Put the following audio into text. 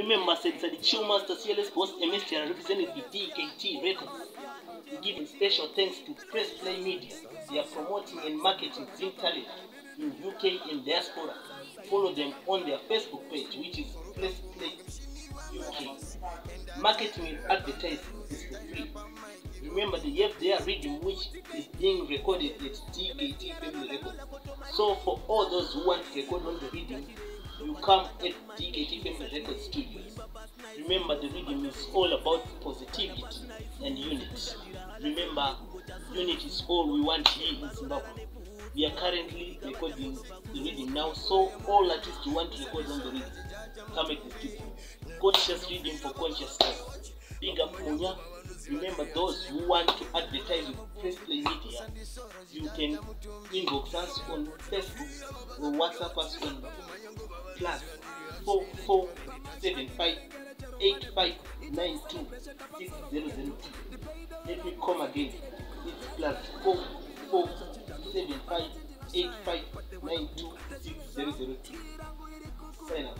Remember, said the Chill Master CLS Boss MSTR represented the DKT Records. Give special thanks to Press Play Media. They are promoting and marketing Zim talent in UK and diaspora. Follow them on their Facebook page, which is Press Play UK. Marketing and advertising is for free. Remember, they have their riddim, which is being recorded at DKT Family Records. So, for all those who want to record on the riddim, you come at DKT Family Records Studios. Remember, the riddim is all about positivity and unity. Remember, unity is all we want here in Zimbabwe. We are currently recording the riddim now, so all artists who want to record on the riddim, come at the studio. Conscious reading for consciousness. Big up Munya. Remember, those who want to advertise with Press Play Media, you can inbox us on Facebook or WhatsApp us on plus four four seven five eight five nine two six zero zero two. Let me come again. It's plus four four seven five eight five nine two six zero zero two. Sign up.